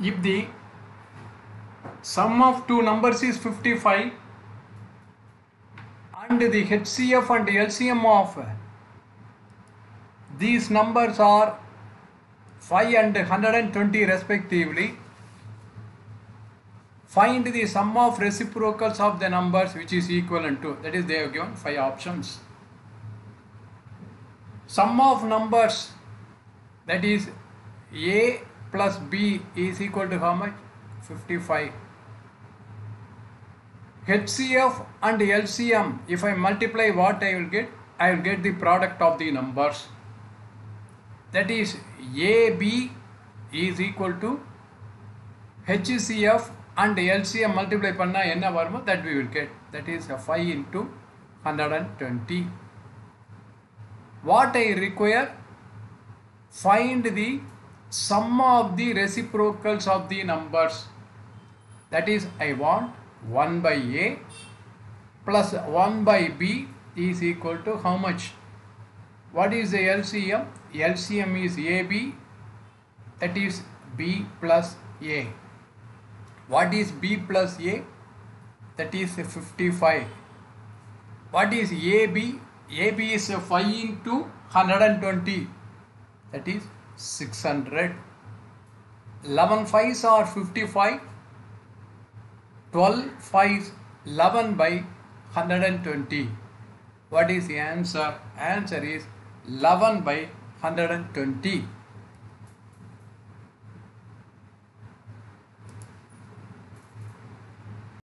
if the sum of two numbers is 55 and the HCF and LCM of these numbers are 5 and 120 respectively. Find the sum of reciprocals of the numbers which is equivalent to that is they have given five options. Sum of numbers that is a plus B is equal to how much? 55. HCF and LCM, if I multiply what I will get? I will get the product of the numbers. That is AB is equal to HCF and LCM multiply panna enna varma that we will get. That is 5 into 120. What I require? Find the sum of the reciprocals of the numbers. That is I want 1 by A plus 1 by B is equal to how much? What is the LCM LCM is AB that is B plus A. What is B plus A? That is 55 what is AB AB is 5 into 120 that is 600 11 5s are 55 12 5s 11 by 120 what is the answer? Answer is 11 by 120